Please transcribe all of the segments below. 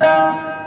Thank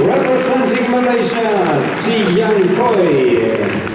Representing Malaysia, Si Yang Koi.